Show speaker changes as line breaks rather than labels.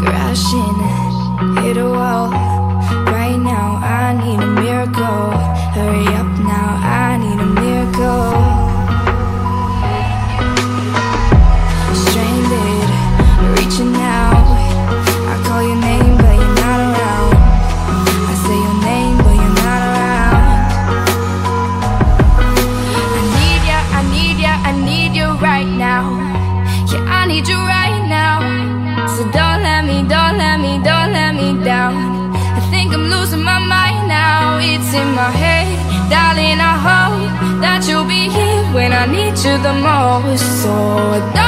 crashing, hit a wall. Right now, I need a miracle. Hurry up I need you the most. So I